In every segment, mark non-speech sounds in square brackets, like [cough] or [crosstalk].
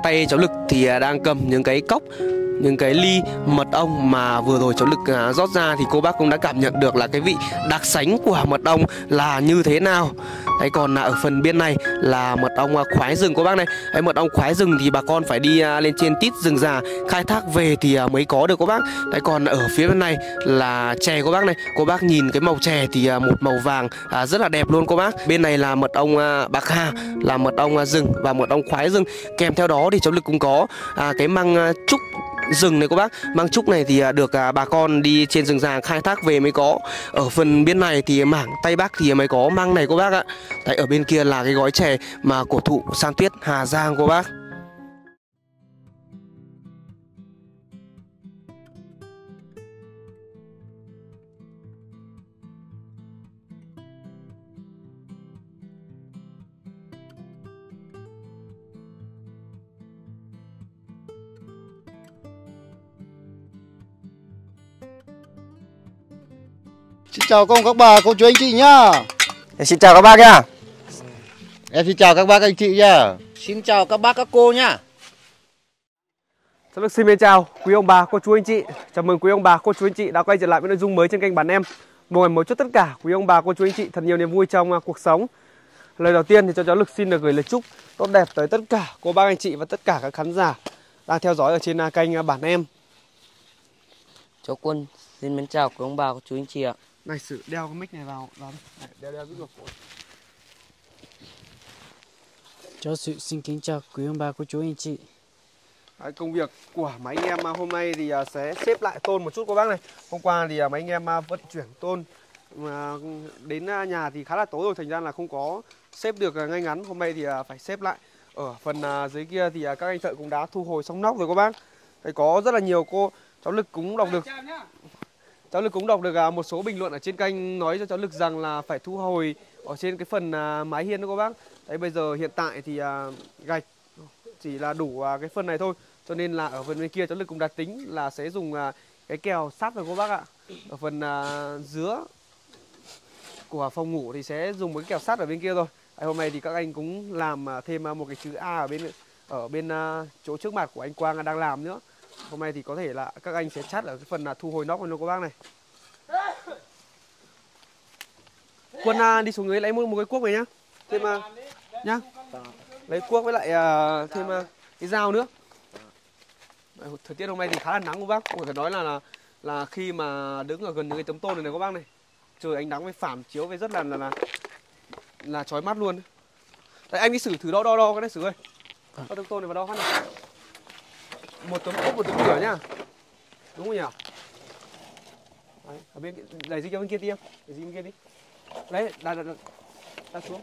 tay cháu Lực thì à, đang cầm những cái cốc, những cái ly mật ong mà vừa rồi cháu Lực à, rót ra thì cô bác cũng đã cảm nhận được là cái vị đặc sánh của mật ong là như thế nào. Đấy còn à, ở phần bên này là mật ong à, khoái rừng của bác này. Đấy, mật ong khoái rừng thì bà con phải đi à, lên trên tít rừng già khai thác về thì mới có được các bác. Đấy còn ở phía bên này là chè của bác này. Cô bác nhìn cái màu chè thì một màu vàng rất là đẹp luôn cô bác. Bên này là mật ong bạc hà là mật ong rừng và mật ong khoái rừng. Kèm theo đó thì cháu Lực cũng có cái măng trúc rừng này cô bác. Măng trúc này thì à, được à, bà con đi trên rừng già khai thác về mới có. Ở phần bên này thì mảng Tây Bắc thì mới có măng này cô bác ạ. Tại ở bên kia là cái gói chè mà cổ thụ san tuyết, Hà Giang cô bác. Chào các ông, các bà, cô chú anh chị nhá. Em xin chào các bác nhá. Em xin chào các bác anh chị nhá. Xin chào các bác các cô nhá. Cháu được xin chào quý ông bà, cô chú anh chị. Chào mừng quý ông bà, cô chú anh chị đã quay trở lại với nội dung mới trên kênh bản em. Một ngày mới chúc tất cả quý ông bà, cô chú anh chị thật nhiều niềm vui trong uh, cuộc sống. Lời đầu tiên thì cho cháu Lực xin được gửi lời chúc tốt đẹp tới tất cả cô bác anh chị và tất cả các khán giả đang theo dõi ở trên uh, kênh uh, bản em. Cháu Quân xin mến chào quý ông bà, cô chú anh chị ạ. Này sự đeo cái mic này vào, vào đây. đeo đeo giúp phổi. Cháu sự xin kính chào quý ông bà cô chú anh chị. Đấy, công việc của mấy anh em à, hôm nay thì à, sẽ xếp lại tôn một chút cô bác này. Hôm qua thì à, mấy anh em vận chuyển tôn đến nhà thì khá là tối rồi thành ra là không có xếp được ngay ngắn. Hôm nay thì phải xếp lại. Ở phần dưới kia thì các anh thợ cũng đã thu hồi xong nóc rồi cô bác. Đấy, có rất là nhiều cô cháu lực cũng đọc được cháu lực cũng đọc được à, một số bình luận ở trên kênh nói cho cháu lực rằng là phải thu hồi ở trên cái phần à, mái hiên đó các bác. Đấy bây giờ hiện tại thì à, gạch chỉ là đủ cái phần này thôi. Cho nên là ở phần bên kia cháu lực cũng đặt tính là sẽ dùng cái kèo sắt rồi các bác ạ. Ở phần dứa của phòng ngủ thì sẽ dùng một cái kèo sắt ở bên kia rồi đấy, hôm nay thì các anh cũng làm thêm một cái chữ A ở bên ở bên chỗ trước mặt của anh Quang đang làm nữa. Hôm nay thì có thể là các anh sẽ chắt ở cái phần là thu hồi nóc của nó cô bác này. Quân à, đi xuống dưới lấy một, một cái cuốc về nhá. Thêm à, nhá. Lấy cuốc với lại à, thêm à, cái dao nữa. Thời tiết hôm nay thì khá là nắng các bác. Có thể nói là, là là khi mà đứng ở gần những cái tấm tôn này này các bác này Trời ánh nắng với phản chiếu với rất là là là, là chói mắt luôn. Đấy anh đi xử thử đo đo đo cái này xử ơi. Đo tấm tôn này và đo phát này một tấm ốp một tấm nửa nhá. Đúng không nhỉ? Đấy, ở bên đẩy cho bên kia đi em. Đẩy gì bên kia đi. Đấy đặt đặt đặt. Xuống.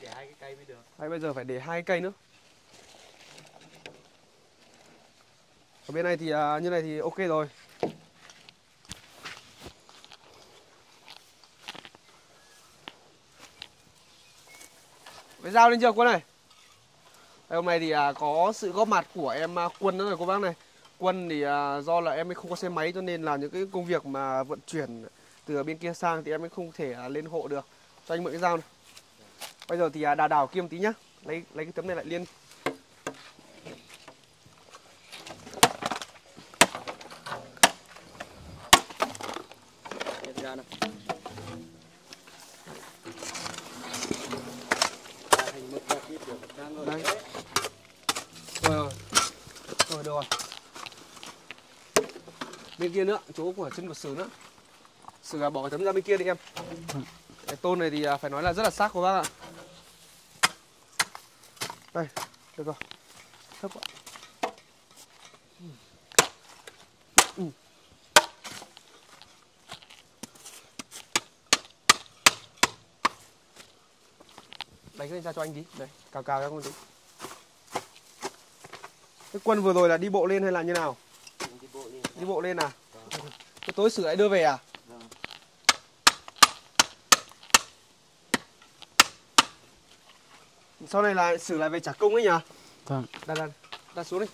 Để hai cái cây mới được. Hay bây giờ phải để hai cây nữa. Ở bên này thì uh, như này thì ok rồi. Với dao lên chưa quân này hôm nay thì à, có sự góp mặt của em à, Quân nữa rồi cô bác này. Quân thì à, do là em ấy không có xe máy cho nên là những cái công việc mà vận chuyển từ bên kia sang thì em ấy không thể à, lên hộ được. Cho anh mượn cái dao này. Bây giờ thì à, đảo đào kiêm tí nhá. Lấy lấy cái tấm này lại liên Đây. Rồi, rồi được rồi. Bên kia nữa, chỗ của chân của sử nữa. Sử bỏ cái tấm ra bên kia đi em. Cái tôn này thì à, phải nói là rất là sắc của bác ạ. Đây, được rồi. Thấp quá. Ừ. Đánh lên ra cho anh tí. Đây, cào cào ra con tí. Cái quân vừa rồi là đi bộ lên hay là như nào? Đi bộ lên. Đi bộ lên à? Tối sửa lại đưa về à? Vâng. Sau này là xử lại về trả công ấy nhỉ? Vâng. Đặt đặt đặt xuống đi.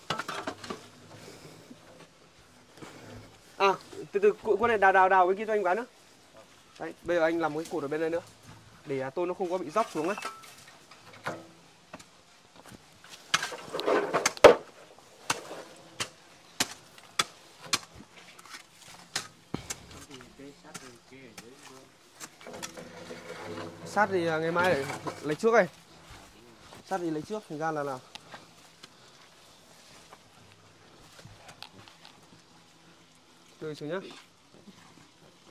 À, từ từ quân này đào đào đào cái kia cho anh cái nữa. Đấy, bây giờ anh làm cái cột ở bên đây nữa. Để tôn nó không có bị dốc xuống ấy. Sát thì à, ngày mai để lấy trước này sát thì lấy trước thành ra là là từ xuống nhá.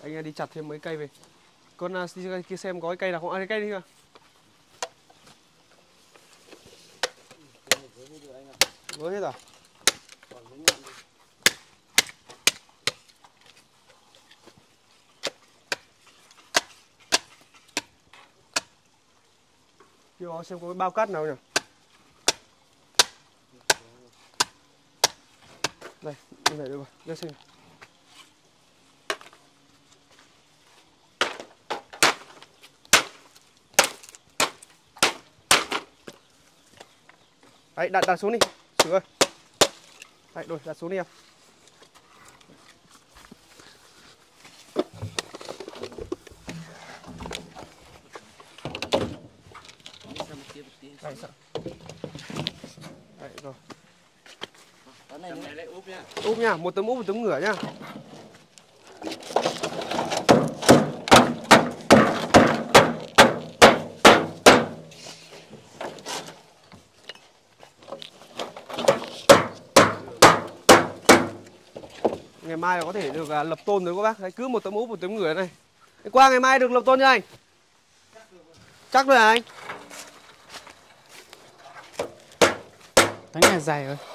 Anh em đi chặt thêm mấy cây về. Con à, đi kia xem có cái cây nào không? À, cái cây đi không? với hết rồi Xem có cái bao cát nào nhỉ đây như này được rồi ra xem Đấy, đặt đặt xuống đi. sửa. ơi. Đấy, đổi đặt xuống đi em. Úp nha, một tấm úp một tấm ngửa nha. ngày mai là có thể được à, lập tôn rồi các bác đấy cứ một tấm úp một tấm ngửa này qua ngày mai được lập tôn chưa anh chắc rồi anh Thánh này dài rồi.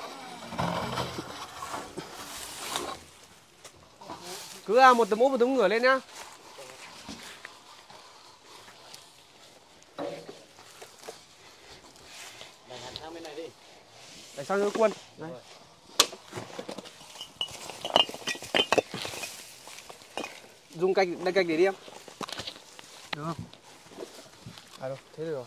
Cứ à, một tấm úp một tấm ngửa lên nhá. Đẩy sang cho quân Đấy. dùng cách đây cách để đi em. Được không? À đâu thế được rồi.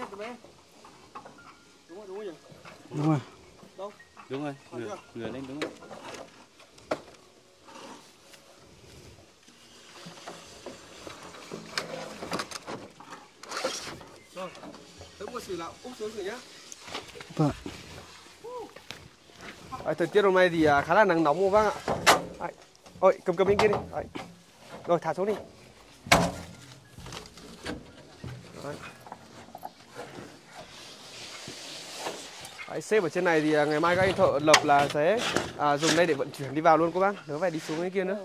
Đúng rồi đúng rồi Đúng rồi. đúng rồi ngửa, ngửa lên đúng rồi rồi tấm một xì là úp xuống rồi nhá Vâng. Đấy, thời tiết hôm nay thì à, khá là nắng nóng các bác ạ Đấy. Ôi cầm cầm bên kia đi Đấy. rồi thả xuống đi xếp ở trên này thì à, ngày mai các anh thợ lập là sẽ à, dùng đây để vận chuyển đi vào luôn các bác Nếu phải đi xuống cái kia nữa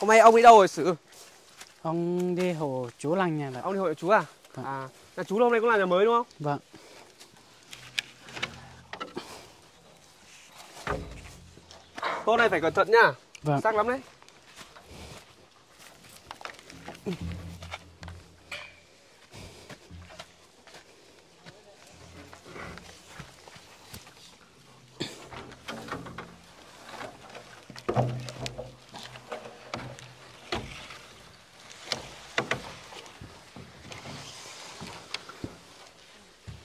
Hôm nay ông đi đâu rồi Sử? Ông đi hồ chú làng nhà lại. Ông đi hội chú à? Vâng. À, là chú hôm nay cũng làm nhà mới đúng không? Vâng. Tô này phải cẩn thận nhá. Vâng. Sắc lắm đấy.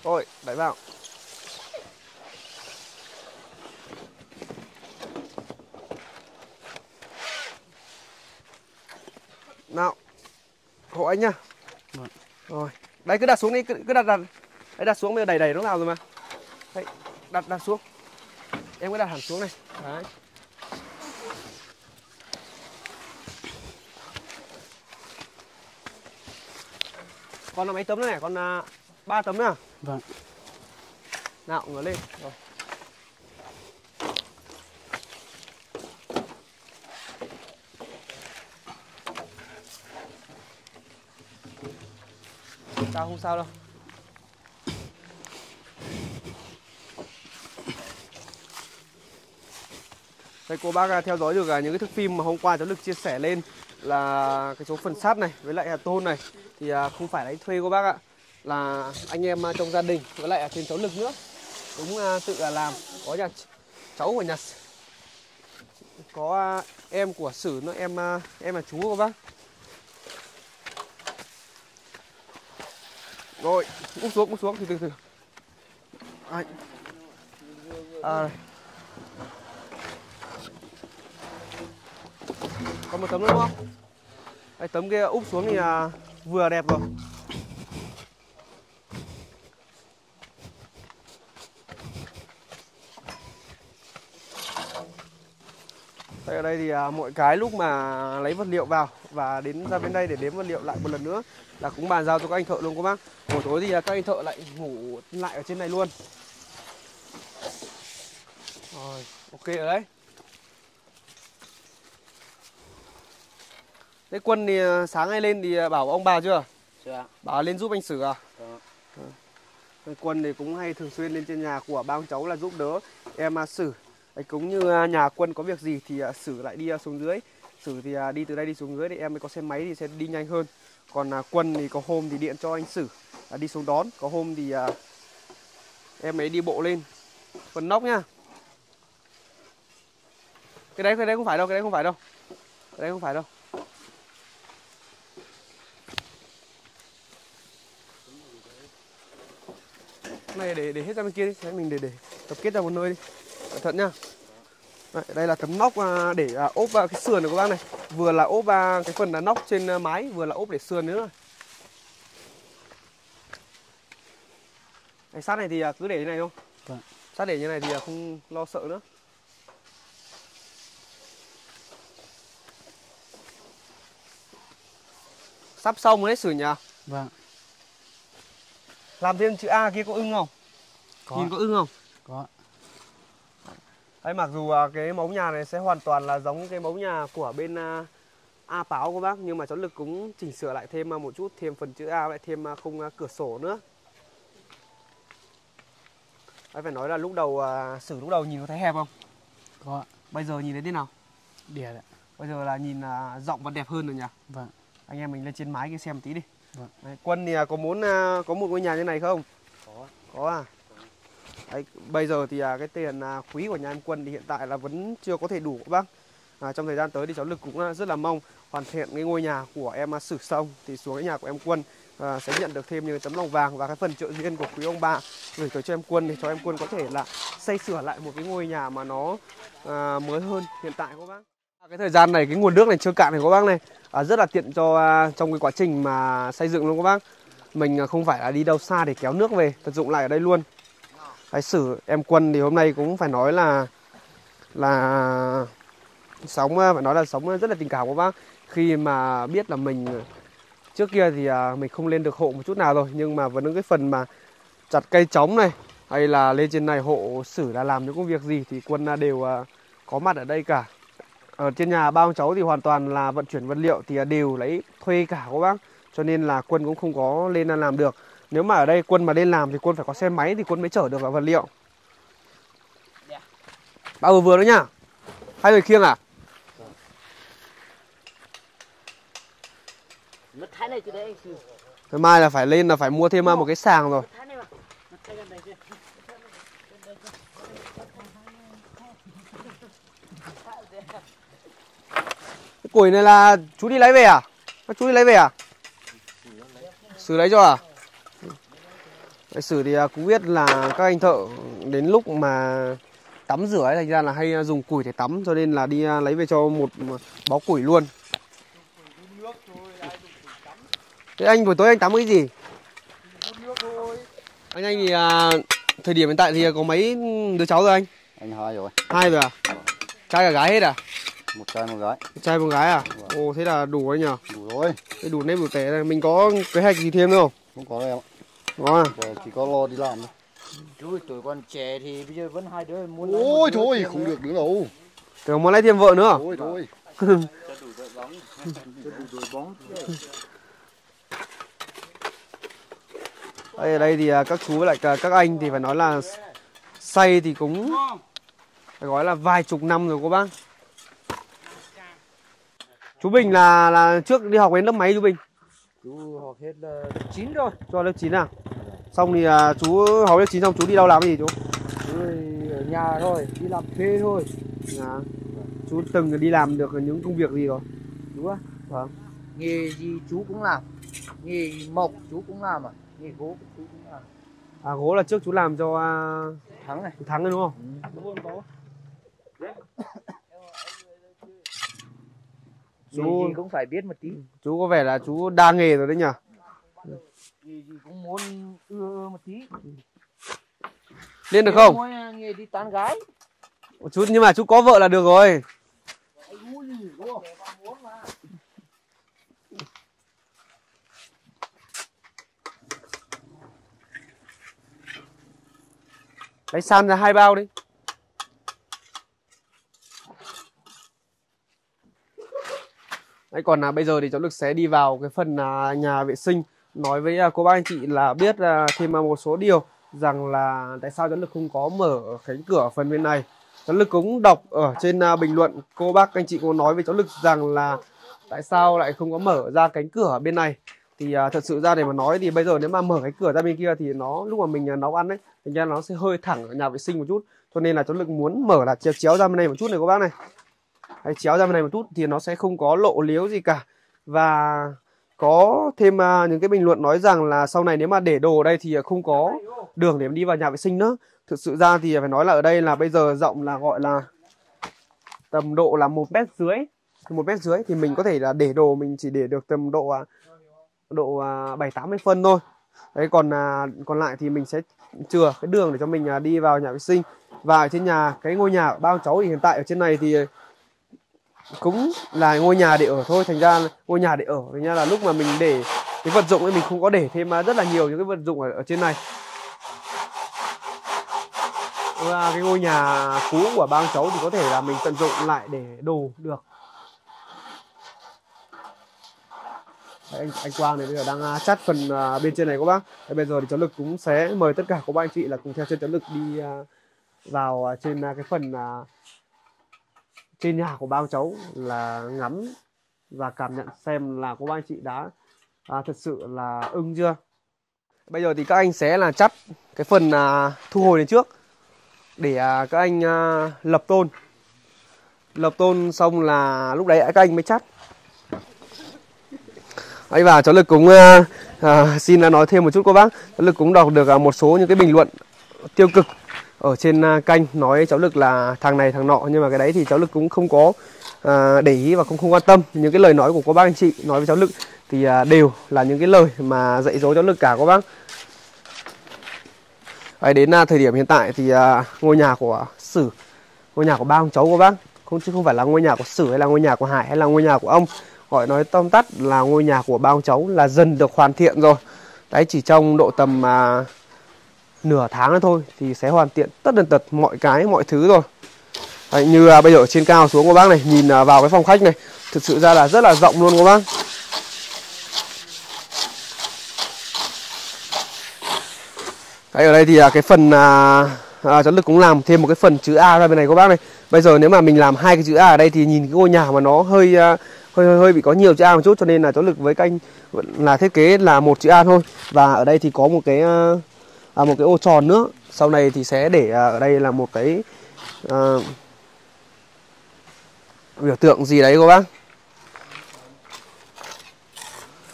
Thôi, đẩy vào. Nào. Hộ anh nhá. Vâng. Rồi. Đấy cứ đặt xuống đi, cứ, cứ đặt đặt. Đấy đặt xuống bây giờ đẩy đẩy nó vào rồi mà. Đấy, đặt đặt xuống. Em cứ đặt hẳn xuống này. Đấy. Còn là mấy tấm nữa này, còn là ba tấm nữa. Vâng. Nào, ngửa lên. Rồi. Sao, không sao đâu. Đây, cô bác à, theo dõi được à, những cái thước phim mà hôm qua cháu được chia sẻ lên là cái số phần sáp này với lại là tôn này. Thì à, không phải là anh thuê cô bác ạ, là anh em trong gia đình với lại ở trên cháu lực nữa. Cũng tự là làm có nhà cháu của nhà có em của sử nữa, em em là chú của bác. Rồi úp xuống úp xuống từ từ từ. Anh à, này, còn một tấm nữa đúng không? Đây, tấm kia úp xuống thì là vừa đẹp rồi. Ở đây thì à, mọi cái lúc mà lấy vật liệu vào và đến ra bên đây để đếm vật liệu lại một lần nữa là cũng bàn giao cho các anh thợ luôn các bác. Buổi tối thì à, các anh thợ lại ngủ lại ở trên này luôn. Rồi, ok rồi đấy. Thế quân thì à, sáng nay lên thì bảo ông bà chưa? Chưa. Bảo lên giúp anh xử à? Có. Thế Quân thì cũng hay thường xuyên lên trên nhà của ba ông cháu là giúp đỡ em xử. Đấy, cũng như à, nhà quân có việc gì thì à, xử lại đi à, xuống dưới. Xử thì đi từ đây đi xuống dưới thì em mới có xe máy thì sẽ đi nhanh hơn. Còn quân thì có hôm thì điện cho anh xử đi xuống đón. Có hôm thì em ấy đi bộ lên. Phần nóc nha Cái đấy cái đấy không phải đâu, cái đấy không phải đâu. Cái đấy không phải đâu. Cái này để để hết ra bên kia đi, mình để để tập kết ra một nơi đi. Cẩn thận nhá. Đấy, đây là tấm nóc à, để à, ốp vào cái sườn của các bác này. Vừa là ốp cái phần là nóc trên à, mái, vừa là ốp để sườn nữa. Cái sắt này thì à, cứ để như này thôi. Vâng. Sắt để như này thì à, không lo sợ nữa. Sắp xong đấy xử nhà. Vâng. Làm thêm chữ A kia có ưng không? Có. Nhìn có ưng không? Có. Đấy mặc dù à, cái móng nhà này sẽ hoàn toàn là giống cái móng nhà của bên à, A Páo của bác nhưng mà cháu Lực cũng chỉnh sửa lại thêm à, một chút thêm phần chữ A lại thêm khung cửa sổ nữa. Đấy phải nói là lúc đầu xử lúc đầu nhìn có thấy hẹp không? Có. Bây giờ nhìn thấy thế nào? Đỉa đấy. Bây giờ là nhìn rộng và đẹp hơn rồi nhỉ? Vâng. Anh em mình lên trên mái kia xem tí đi. Vâng. Đấy, Quân thì có muốn có một ngôi nhà như này không? Có. Có à? Đấy, bây giờ thì à, cái tiền à, quý của nhà em Quân thì hiện tại là vẫn chưa có thể đủ các bác. À, trong thời gian tới thì cháu Lực cũng à, rất là mong hoàn thiện cái ngôi nhà của em à, Sử Sông thì xuống cái nhà của em Quân à, sẽ nhận được thêm những tấm lòng vàng và cái phần trợ duyên của quý ông bà gửi tới cho em Quân thì cho em Quân có thể là xây sửa lại một cái ngôi nhà mà nó à, mới hơn hiện tại các bác. À, Cái thời gian này cái nguồn nước này chưa cạn này các bác này à, rất là tiện cho à, trong cái quá trình mà xây dựng luôn các bác. Mình à, không phải là đi đâu xa để kéo nước về, tận dụng lại ở đây luôn. Thái sử, em quân thì hôm nay cũng phải nói là là sống à, phải nói là sống rất là tình cảm của bác. Khi mà biết là mình à, trước kia thì à, mình không lên được hộ một chút nào rồi, nhưng mà vẫn những cái phần mà chặt cây trống này, hay là lên trên này hộ sử là làm những công việc gì thì quân đều có mặt ở đây cả. Ở trên nhà ba ông cháu thì hoàn toàn là vận chuyển vật liệu thì đều lấy thuê cả các bác. Cho nên là quân cũng không có lên làm được nếu mà ở đây quân mà lên làm thì quân phải có xe máy thì quân mới chở được vào vật liệu. Ba vừa vừa đó nhá. Hai người khiêng à? Ngày mai là phải lên là phải mua thêm một cái sàng rồi. Cái củi này là chú đi lấy về à? Chú đi lấy về à? Xử lấy cho à Lịch sử thì à, cũng biết là các anh thợ đến lúc mà tắm rửa ấy, thành ra là hay à, dùng củi để tắm cho nên là đi à, lấy về cho một bó củi luôn. Thế anh buổi tối anh tắm cái gì? Anh anh thì à, thời điểm hiện tại thì có mấy đứa cháu rồi anh? Anh hai rồi. Hai rồi à? Trai cả gái hết à? Một trai một gái. Một trai một gái à? Ồ thế là đủ anh nhờ. Đủ rồi. Thế đủ nếp đủ tẻ này. Mình có kế hoạch gì thêm nữa không? Không có đâu em ạ. Có à? Giờ chỉ có lo đi làm thôi. Chú tuổi còn trẻ thì bây giờ vẫn hai đứa muốn Ôi thôi, không được nữa đâu. Tưởng muốn lấy thêm vợ nữa. Thôi thôi. [laughs] [laughs] Đây, ở đây thì à, các chú với lại các anh thì phải nói là say thì cũng phải gọi là vài chục năm rồi cô bác. Chú Bình là là trước đi học đến lớp mấy chú Bình? Chú học hết là 9 rồi. Cho lớp 9 à? Xong thì à, chú học lớp 9 xong chú đi đâu làm cái gì chú? Chú ở nhà thôi, đi làm thuê thôi. À, chú từng đi làm được những công việc gì rồi? Chú á? Vâng. Nghề gì chú cũng làm. Nghề mộc chú cũng làm à? Nghề gỗ chú cũng làm. À gỗ là trước chú làm cho à, Thắng này. Thắng đấy đúng không? Ừ. [laughs] Chú- gì cũng phải biết một tí. Chú có vẻ là chú đa nghề rồi đấy nhỉ? Nghề gì cũng muốn ưa một tí. Lên được không? Mỗi nghề đi tán gái. Chú nhưng mà chú có vợ là được rồi. Lấy san ra hai bao đi. Đấy còn là bây giờ thì cháu Lực sẽ đi vào cái phần à, nhà vệ sinh nói với à, cô bác anh chị là biết à, thêm à, một số điều rằng là tại sao cháu Lực không có mở cánh cửa phần bên này. Cháu Lực cũng đọc ở trên à, bình luận cô bác anh chị có nói với cháu Lực rằng là tại sao lại không có mở ra cánh cửa bên này. Thì à, thật sự ra để mà nói thì bây giờ nếu mà mở cái cửa ra bên kia thì nó lúc mà mình à, nấu ăn ấy thành ra nó sẽ hơi thẳng ở nhà vệ sinh một chút. Cho nên là cháu lực muốn mở là chéo chéo ra bên này một chút này các bác này. Đấy, chéo ra bên này một chút thì nó sẽ không có lộ liếu gì cả. Và có thêm uh, những cái bình luận nói rằng là sau này nếu mà để đồ ở đây thì à, không có đường để đi vào nhà vệ sinh nữa. Thực sự ra thì phải nói là ở đây là bây giờ rộng là gọi là tầm độ là một mét dưới một mét dưới thì mình có thể là để đồ mình chỉ để được tầm độ à, độ bảy tám mươi phân thôi. Đấy còn còn lại thì mình sẽ chừa cái đường để cho mình đi vào nhà vệ sinh. Và ở trên nhà cái ngôi nhà của bao cháu thì hiện tại ở trên này thì cũng là ngôi nhà để ở thôi. Thành ra ngôi nhà để ở thành ra là lúc mà mình để cái vật dụng ấy mình không có để thêm à, rất là nhiều những cái vật dụng ở, ở trên này. Và cái ngôi nhà cũ của ba ông cháu thì có thể là mình tận dụng lại để đồ được. Đấy, anh, anh Quang này bây giờ đang à, chắt phần uh, bên trên này các bác. Đấy, bây giờ thì cháu lực cũng sẽ mời tất cả các bác anh chị là cùng theo chân cháu lực đi uh, vào uh, trên uh, cái phần uh, trên nhà của bao cháu là ngắm và cảm nhận xem là có bác anh chị đã à, thật sự là ưng chưa. Bây giờ thì các anh sẽ là chắt cái phần à, thu hồi đến trước để à, các anh à, lập tôn. Lập tôn xong là lúc đấy các anh mới chắt ấy và cháu lực cũng à, à, xin là nói thêm một chút cô bác. Cháu lực cũng đọc được à, một số những cái bình luận tiêu cực ở trên à, kênh nói cháu lực là thằng này thằng nọ nhưng mà cái đấy thì cháu lực cũng không có à, để ý và cũng không quan tâm. Những cái lời nói của cô bác anh chị nói với cháu lực thì à, đều là những cái lời mà dạy dỗ cháu lực cả cô bác. Đấy, đến à, thời điểm hiện tại thì à, ngôi nhà của Sử, ngôi nhà của ba ông cháu của bác, không chứ không phải là ngôi nhà của Sử hay là ngôi nhà của Hải hay là ngôi nhà của ông, gọi nói tóm tắt là ngôi nhà của ba ông cháu là dần được hoàn thiện rồi. Đấy chỉ trong độ tầm à, nửa tháng nữa thôi thì sẽ hoàn thiện tất tần tật mọi cái mọi thứ rồi. Đấy, như à, bây giờ ở trên cao xuống của bác này, nhìn à, vào cái phòng khách này, thực sự ra là rất là rộng luôn của bác. Đấy, ở đây thì à, cái phần à, à, cháu lực cũng làm thêm một cái phần chữ A ra bên này các bác này. Bây giờ nếu mà mình làm hai cái chữ A ở đây thì nhìn cái ngôi nhà mà nó hơi à, hơi hơi, hơi bị có nhiều chữ A một chút cho nên là cháu lực với canh là thiết kế là một chữ A thôi. Và ở đây thì có một cái à, à, một cái ô tròn nữa. Sau này thì sẽ để à, ở đây là một cái à, biểu tượng gì đấy cô bác?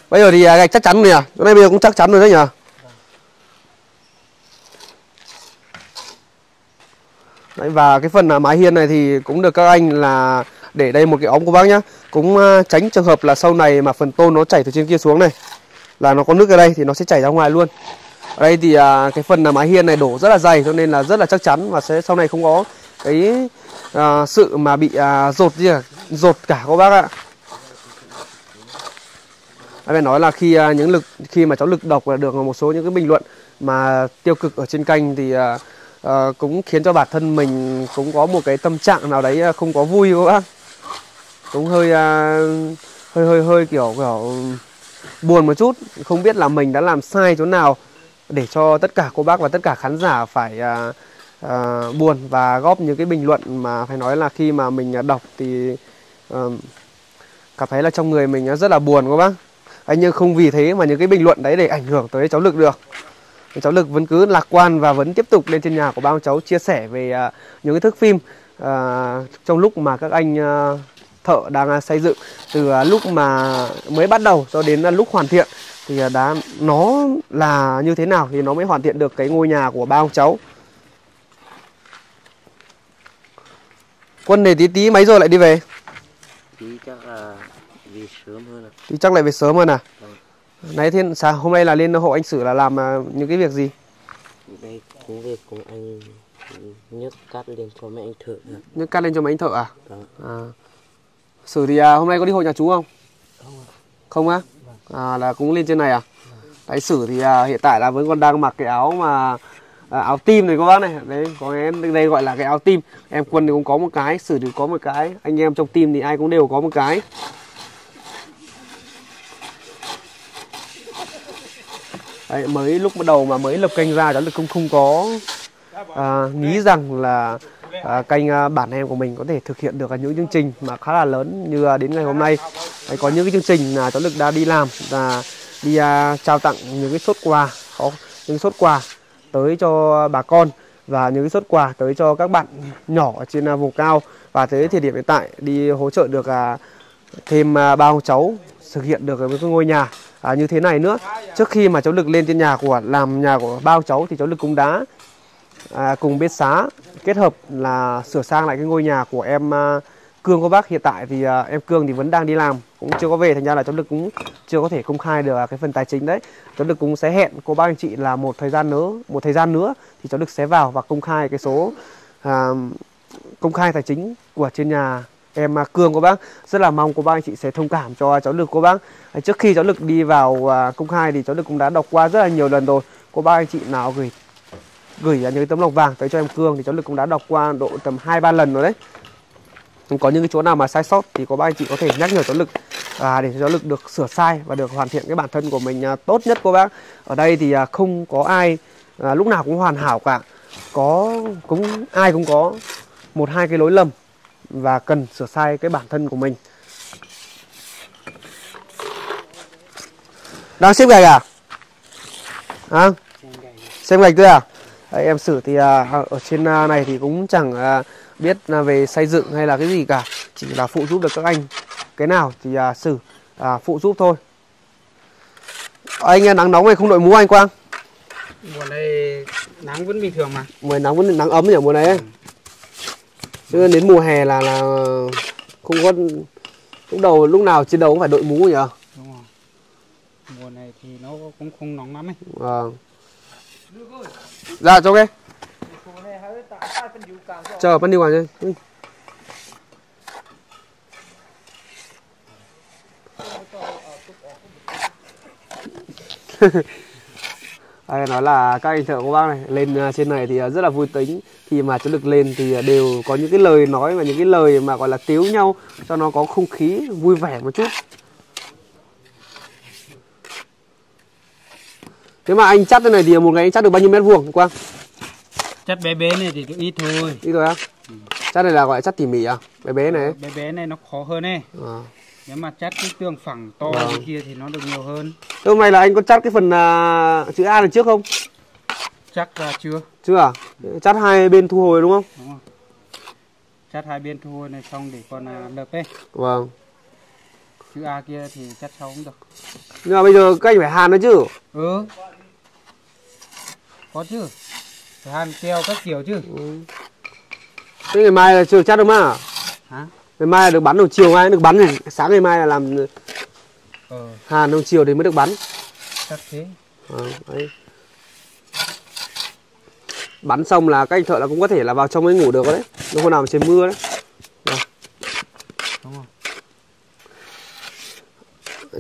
Bây giờ thì à, gạch chắc chắn rồi nhỉ? Chỗ này bây giờ cũng chắc chắn rồi đấy nhỉ? Đấy, và cái phần là mái hiên này thì cũng được các anh là để đây một cái ống của bác nhá. Cũng à, tránh trường hợp là sau này mà phần tôn nó chảy từ trên kia xuống này là nó có nước ở đây thì nó sẽ chảy ra ngoài luôn ở đây thì à, cái phần là mái hiên này đổ rất là dày cho nên là rất là chắc chắn và sẽ sau này không có cái à, sự mà bị à, rột gì cả, rột cả các bác ạ. Anh phải nói là khi à, những lực khi mà cháu lực đọc là được một số những cái bình luận mà tiêu cực ở trên kênh thì à, à, cũng khiến cho bản thân mình cũng có một cái tâm trạng nào đấy à, không có vui các bác. Cũng hơi à, hơi hơi hơi kiểu kiểu buồn một chút không biết là mình đã làm sai chỗ nào để cho tất cả cô bác và tất cả khán giả phải à, à, buồn và góp những cái bình luận mà phải nói là khi mà mình đọc thì à, cảm thấy là trong người mình rất là buồn các bác. Anh nhưng không vì thế mà những cái bình luận đấy để ảnh hưởng tới cháu lực được. Cháu lực vẫn cứ lạc quan và vẫn tiếp tục lên trên nhà của bao cháu chia sẻ về uh, những cái thước phim uh, trong lúc mà các anh uh, thợ đang xây dựng từ uh, lúc mà mới bắt đầu cho đến uh, lúc hoàn thiện thì uh, đã nó là như thế nào thì nó mới hoàn thiện được cái ngôi nhà của bao cháu? Quân này tí tí mấy giờ lại đi về. Tí chắc là về sớm hơn ạ. Thì chắc lại về sớm hơn à? Vâng. nãy thiên sáng hôm nay là lên hộ anh sử là làm à, những cái việc gì? Đây cũng việc cùng anh nhấc cát lên cho mẹ anh thợ những cắt lên cho mấy anh thợ à? Vâng. à. Sử thì à, hôm nay có đi hội nhà chú không? Không á? à À, là cũng lên trên này à? Đấy sử thì à, hiện tại là vẫn còn đang mặc cái áo mà à, áo tim này các bác này. Đấy có em đây gọi là cái áo tim. Em quân thì cũng có một cái sử thì có một cái. Anh em trong tim thì ai cũng đều có một cái. Đấy, mới lúc bắt đầu mà mới lập kênh ra đó là không không có à, nghĩ rằng là à, kênh à, bản em của mình có thể thực hiện được những chương trình mà khá là lớn như à, đến ngày hôm nay. Đấy, có những cái chương trình là cháu lực đã đi làm và đi à, trao tặng những cái suất quà khó những suất quà tới cho bà con và những cái suất quà tới cho các bạn nhỏ ở trên à, vùng cao. Và tới thời điểm hiện tại đi hỗ trợ được à, thêm à, bao cháu thực hiện được cái ngôi nhà à, như thế này nữa. Trước khi mà cháu lực lên trên nhà của làm nhà của bao cháu thì cháu lực cũng đã à, cùng bên xá kết hợp là sửa sang lại cái ngôi nhà của em à, cương cô bác hiện tại thì à, em cương thì vẫn đang đi làm cũng chưa có về thành ra là cháu lực cũng chưa có thể công khai được à, cái phần tài chính đấy. Cháu lực cũng sẽ hẹn cô bác anh chị là một thời gian nữa một thời gian nữa thì cháu lực sẽ vào và công khai cái số à, công khai tài chính của trên nhà em à, Cương cô bác. Rất là mong cô bác anh chị sẽ thông cảm cho cháu lực cô bác. Trước khi cháu lực đi vào à, công khai thì cháu lực cũng đã đọc qua rất là nhiều lần rồi. Cô bác anh chị nào gửi gửi những tấm lòng vàng tới cho em Cương thì cháu lực cũng đã đọc qua độ tầm hai ba lần rồi đấy có những cái chỗ nào mà sai sót thì có ba anh chị có thể nhắc nhở cháu lực à, để cho cháu lực được sửa sai và được hoàn thiện cái bản thân của mình à, tốt nhất cô bác. Ở đây thì à, không có ai à, lúc nào cũng hoàn hảo cả. Có cũng ai cũng có một hai cái lỗi lầm và cần sửa sai cái bản thân của mình. Đang xếp gạch à? À xem gạch thôi à? Đấy, em xử thì à, ở trên à, này thì cũng chẳng à, biết là về xây dựng hay là cái gì cả chỉ là phụ giúp được các anh. Cái nào thì à, xử à, phụ giúp thôi. Anh à, nắng nóng này không đội mũ anh Quang? Mùa này nắng vẫn bình thường mà. Mùa nắng vẫn nắng ấm nhỉ mùa này ấy. chứ đến mùa hè là là không có lúc đầu lúc nào trên đầu cũng phải đội mũ nhỉ? Đúng mùa này thì nó cũng không nóng lắm ấy. Vâng. Ra cho cái chờ bắn đi ngoài chơi ai nói là các anh thợ của bác này, lên à, trên này thì à, rất là vui tính. Khi mà cháu được lên thì à, đều có những cái lời nói và những cái lời mà, gọi là, tiếu nhau, cho nó có không khí vui vẻ một chút. Thế mà anh chắt thế này thì một ngày anh chắt được bao nhiêu mét vuông, Quang? Chất bé bé này thì ít thôi. Ít rồi á? Chắt này là gọi là chắt tỉ mỉ à? Bé bé này. Bé bé này nó khó hơn ấy. À. nếu mà chất cái tường phẳng to như kia thì nó được nhiều hơn. Thế hôm nay là anh có chắt cái phần à, chữ A này trước không? chắc là chưa. Chưa à? Chắt hai bên thu hồi đúng không? đúng không chất hai bên thu hồi này xong để còn à, lợp ấy. Vâng. Chữ A kia thì chất sau cũng được. Nhưng mà bây giờ các anh phải hàn nó chứ? Ừ. Có chứ phải hàn keo các kiểu chứ ừ. Thế ngày mai là chưa chắc đâu mà. Hả? Ngày mai là được bắn, rồi chiều mai được bắn này. Sáng ngày mai là làm Ờ, hàn, rồi chiều thì mới được bắn. chắc thế. Ờ, đấy. Bắn xong là các anh thợ là cũng có thể là vào trong mới ngủ được đấy. Nếu hôm nào mà trời mưa đấy. Đúng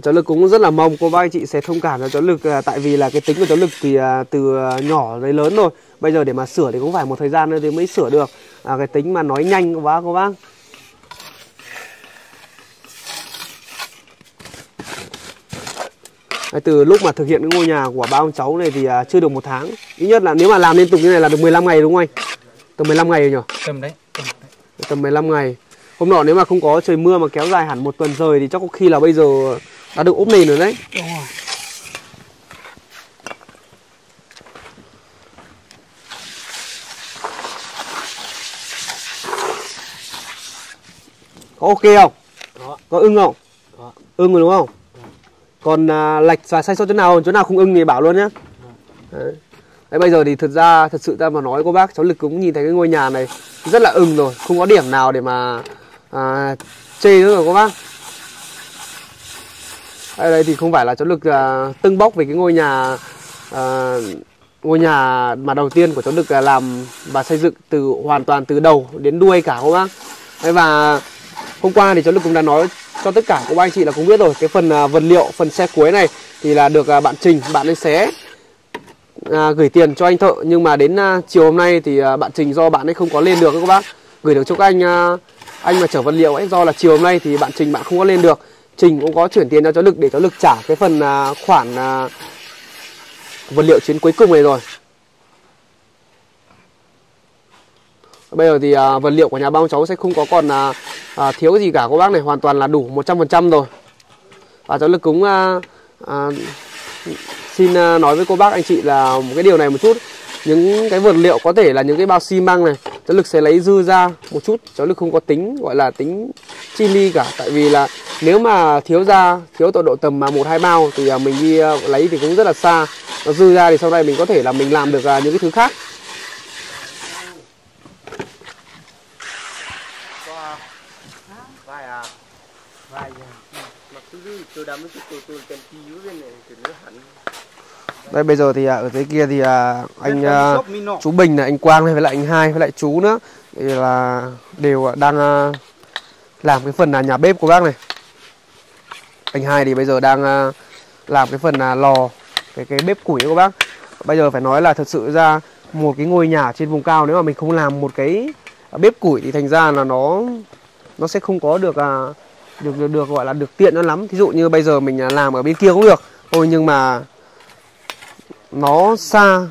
cháu lực cũng rất là mong cô bác anh chị sẽ thông cảm cho cháu lực à, tại vì là cái tính của cháu lực thì à, từ à, nhỏ đến lớn rồi bây giờ để mà sửa thì cũng phải một thời gian nữa thì mới sửa được à, cái tính mà nói nhanh quá cô bác từ lúc mà thực hiện cái ngôi nhà của ba ông cháu này thì à, chưa được một tháng ít nhất là nếu mà làm liên tục như này là được 15 ngày đúng không anh tầm 15 ngày rồi nhỉ Tầm đấy. Tầm đấy. tầm 15 ngày hôm nọ nếu mà không có trời mưa mà kéo dài hẳn một tuần rời thì chắc có khi là bây giờ đã được ốp nền rồi đấy Đúng rồi. Có ok không? Có. có ưng không? Có. ưng rồi đúng không? Còn à, lệch và sai sót chỗ nào chỗ nào không ưng thì bảo luôn nhé đấy. đấy bây giờ thì thực ra thật sự ra mà nói cô bác cháu lực cũng nhìn thấy cái ngôi nhà này rất là ưng rồi không có điểm nào để mà à, chê nữa rồi cô bác. Ở đây thì không phải là cháu lực à, tưng bốc về cái ngôi nhà à, ngôi nhà mà đầu tiên của cháu lực à, làm và xây dựng từ hoàn toàn từ đầu đến đuôi cả cô bác. Đấy và hôm qua thì cháu lực cũng đã nói cho tất cả các anh chị là cũng biết rồi cái phần à, vật liệu phần xe cuối này thì là được à, bạn Trình bạn ấy xé à, gửi tiền cho anh thợ. Nhưng mà đến à, chiều hôm nay thì à, bạn Trình do bạn ấy không có lên được các bác. Gửi được cho các anh à, anh mà chở vật liệu ấy do là chiều hôm nay thì bạn Trình bạn không có lên được. Trình cũng có chuyển tiền cho cháu lực để cháu lực trả cái phần à, khoản à, vật liệu chuyến cuối cùng này rồi. Bây giờ thì à, vật liệu của nhà bao cháu sẽ không có còn à, à, thiếu gì cả cô bác này hoàn toàn là đủ 100% rồi. Và cháu lực cũng à, à, xin à, nói với cô bác anh chị là một cái điều này một chút. Những cái vật liệu có thể là những cái bao xi măng này cháu lực sẽ lấy dư ra một chút. Cháu lực không có tính gọi là tính chi ly cả. Tại vì là nếu mà thiếu ra thiếu tọa độ tầm mà một hai bao thì à, mình đi à, lấy thì cũng rất là xa. Nó dư ra thì sau này mình có thể là mình làm được à, những cái thứ khác Vai à. Vai à. Mà cứ tôi đắm cái tôi tôi tên cứu bên này thì nó hẳn đây bây giờ thì à, ở dưới kia thì à, anh à, chú Bình này anh Quang này với lại anh hai với lại chú nữa. Thì là đều đang à, làm cái phần là nhà bếp của bác này. Anh hai thì bây giờ đang à, làm cái phần là lò cái cái bếp củi của bác. Bây giờ phải nói là thật sự ra một cái ngôi nhà trên vùng cao nếu mà mình không làm một cái bếp củi thì thành ra là nó nó sẽ không có được à, được được, được gọi là được tiện nó lắm. Thí dụ như bây giờ mình à, làm ở bên kia cũng được. Thôi nhưng mà nó xa.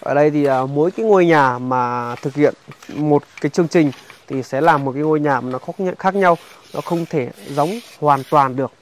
Ở đây thì à, mỗi cái ngôi nhà mà thực hiện một cái chương trình thì sẽ làm một cái ngôi nhà mà nó khác khác nhau. Nó không thể giống hoàn toàn được.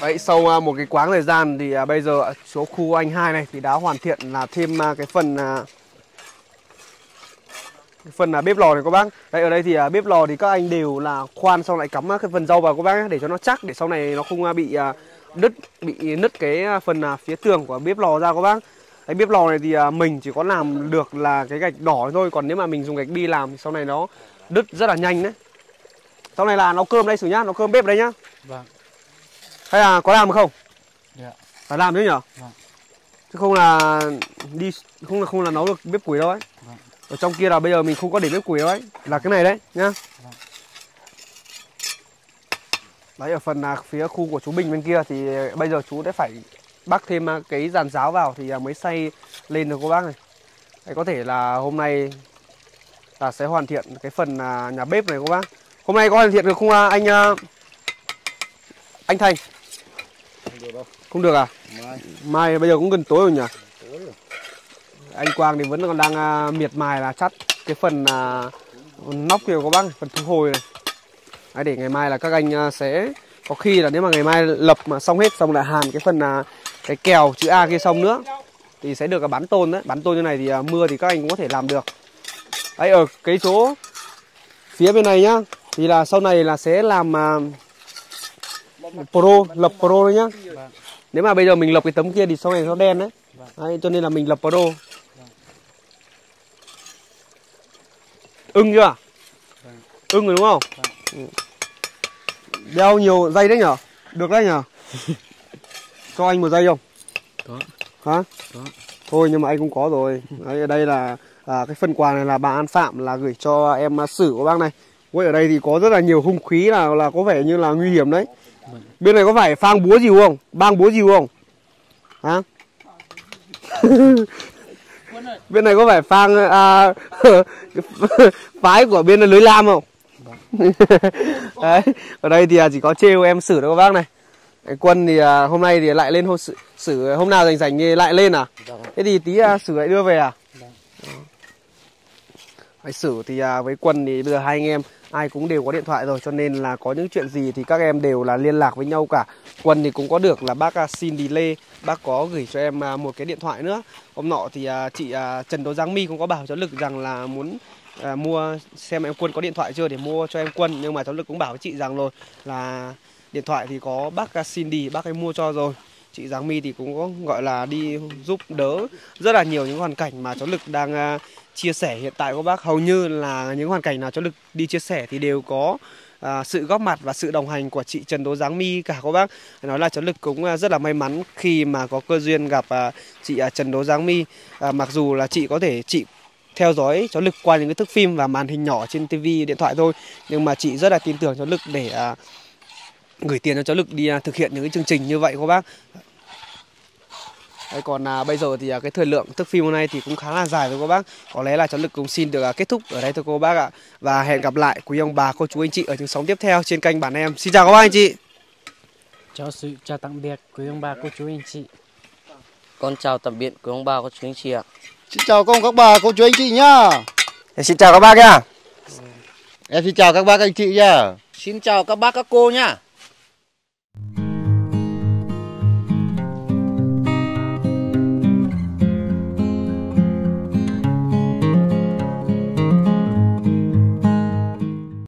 Đấy, sau à, một cái quãng thời gian thì à, bây giờ số khu anh hai này thì đã hoàn thiện là thêm à, cái phần cái phần là bếp lò này các bác. Đấy ở đây thì bếp lò thì các anh đều là khoan xong lại cắm cái phần rau vào các bác nhé, để cho nó chắc để sau này nó không bị đứt bị nứt cái phần phía tường của bếp lò ra các bác. Cái bếp lò này thì mình chỉ có làm được là cái gạch đỏ thôi, còn nếu mà mình dùng gạch bi làm thì sau này nó đứt rất là nhanh đấy. Sau này là nấu cơm đây xử nhá, nấu cơm bếp đây nhá. Vâng. Hay là có làm không? Dạ. Phải làm chứ nhở? Vâng. Chứ không là đi không là không là nấu được bếp củi đâu ấy. Vâng. Ở trong kia là bây giờ mình không có để bếp củi đâu ấy, là cái này đấy nhá. Vâng. Đấy ở phần là phía khu của chú Bình bên kia thì bây giờ chú đã phải bắc thêm à, cái dàn giáo vào thì à, mới xây lên được cô bác này. Đấy có thể là hôm nay là sẽ hoàn thiện cái phần à, nhà bếp này cô bác. Hôm nay có hoàn thiện được không anh anh Thành? Không được đâu. Không được à? Mai Mai bây giờ cũng gần tối rồi nhỉ? tối rồi. Anh Quang thì vẫn còn đang à, miệt mài là chắt cái phần à, nóc kia của bác, này, phần thu hồi này. Đấy, để ngày mai là các anh à, sẽ có khi là nếu mà ngày mai lập mà xong hết xong lại hàn cái phần à, cái kèo chữ A kia xong nữa thì sẽ được à, bán tôn đấy, bán tôn như này thì à, mưa thì các anh cũng có thể làm được. Đấy ở cái chỗ phía bên này nhá thì là sau này là sẽ làm à, pro lập pro đấy nhá. Nếu mà bây giờ mình lập cái tấm kia thì sau này nó đen đấy. đấy cho nên là mình lập pro. Ưng chưa? Ưng rồi đúng không? Ừ. Đeo nhiều dây đấy nhở? Được đấy nhở? [laughs] Cho anh một dây không? Có. Hả? Có. Thôi nhưng mà anh cũng có rồi. Đấy, ở đây là à, cái phần quà này là bà An Phạm là gửi cho em à, Sử của bác này. Ui ở đây thì có rất là nhiều hung khí là là có vẻ như là nguy hiểm đấy. Bên này có phải phang búa gì không? Bang búa gì không? Hả? [laughs] bên này có phải phang à, [laughs] phái của bên lưới lam không? [laughs] Đấy, ở đây thì à, chỉ có trêu em xử đâu các bác này. Cái quân thì à, hôm nay thì lại lên hôm xử, xử hôm nào rảnh rảnh thì lại lên à? Thế thì tí à, xử lại đưa về à? Phải xử thì với quân thì bây giờ hai anh em ai cũng đều có điện thoại rồi cho nên là có những chuyện gì thì các em đều là liên lạc với nhau cả. Quân thì cũng có được là bác à, xin delay, bác có gửi cho em à, một cái điện thoại nữa. Hôm nọ thì à, chị Trần Đỗ Giang My cũng có bảo cho Lực rằng là muốn à, mua xem em Quân có điện thoại chưa để mua cho em Quân nhưng mà cháu Lực cũng bảo với chị rằng rồi là điện thoại thì có bác xin Cindy bác ấy mua cho rồi. Chị Giáng My thì cũng có gọi là đi giúp đỡ rất là nhiều những hoàn cảnh mà cháu Lực đang à, chia sẻ hiện tại của bác hầu như là những hoàn cảnh nào cháu Lực đi chia sẻ thì đều có à, sự góp mặt và sự đồng hành của chị Trần Đỗ Giáng My cả các bác. Nói là cháu Lực cũng à, rất là may mắn khi mà có cơ duyên gặp à, chị à, Trần Đỗ Giáng My. À, mặc dù là chị có thể chị theo dõi cháu Lực qua những cái thước phim và màn hình nhỏ trên tivi điện thoại thôi nhưng mà chị rất là tin tưởng cháu Lực để à, gửi tiền cho cháu Lực đi à, thực hiện những cái chương trình như vậy các bác. Đấy, còn à, bây giờ thì à, cái thời lượng thức phim hôm nay thì cũng khá là dài rồi các bác Có lẽ là cháu Lực cũng xin được à, kết thúc ở đây thôi cô bác ạ Và hẹn gặp lại quý ông bà, cô chú anh chị ở những sóng tiếp theo trên kênh bản em Xin chào các bác anh chị Chào sự chào tạm biệt quý ông bà cô chú anh chị. Con chào tạm biệt quý ông bà cô chú anh chị ạ. Xin chào các ông các bà, cô chú anh chị nhá. Xin chào các bác nhá Em xin chào các bác anh chị nhá. Xin chào các bác các cô nhá.